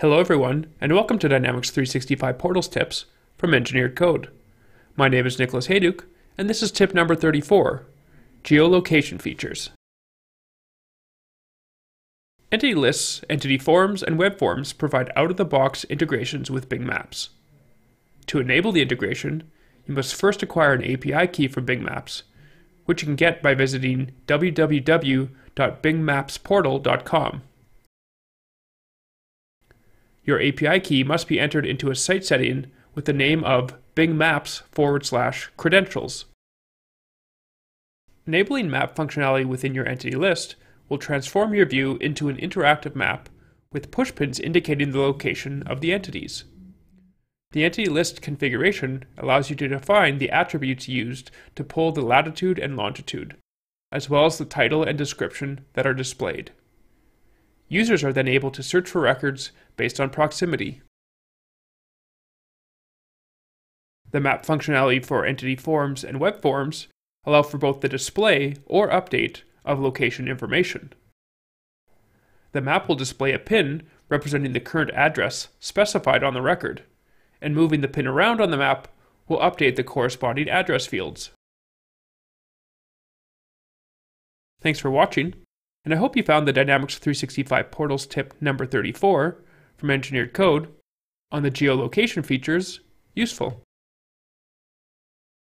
Hello everyone, and welcome to Dynamics 365 Portals tips from Engineered Code. My name is Nicholas Hayduk, and this is tip number 34, Geolocation Features. Entity lists, entity forms, and web forms provide out-of-the-box integrations with Bing Maps. To enable the integration, you must first acquire an API key from Bing Maps, which you can get by visiting www.bingmapsportal.com. Your API key must be entered into a site setting with the name of Bing Maps forward slash credentials. Enabling map functionality within your entity list will transform your view into an interactive map with pushpins indicating the location of the entities. The entity list configuration allows you to define the attributes used to pull the latitude and longitude, as well as the title and description that are displayed. Users are then able to search for records based on proximity. The map functionality for entity forms and web forms allow for both the display or update of location information. The map will display a pin representing the current address specified on the record, and moving the pin around on the map will update the corresponding address fields. Thanks for watching and I hope you found the Dynamics 365 Portals tip number 34 from Engineered Code on the geolocation features useful.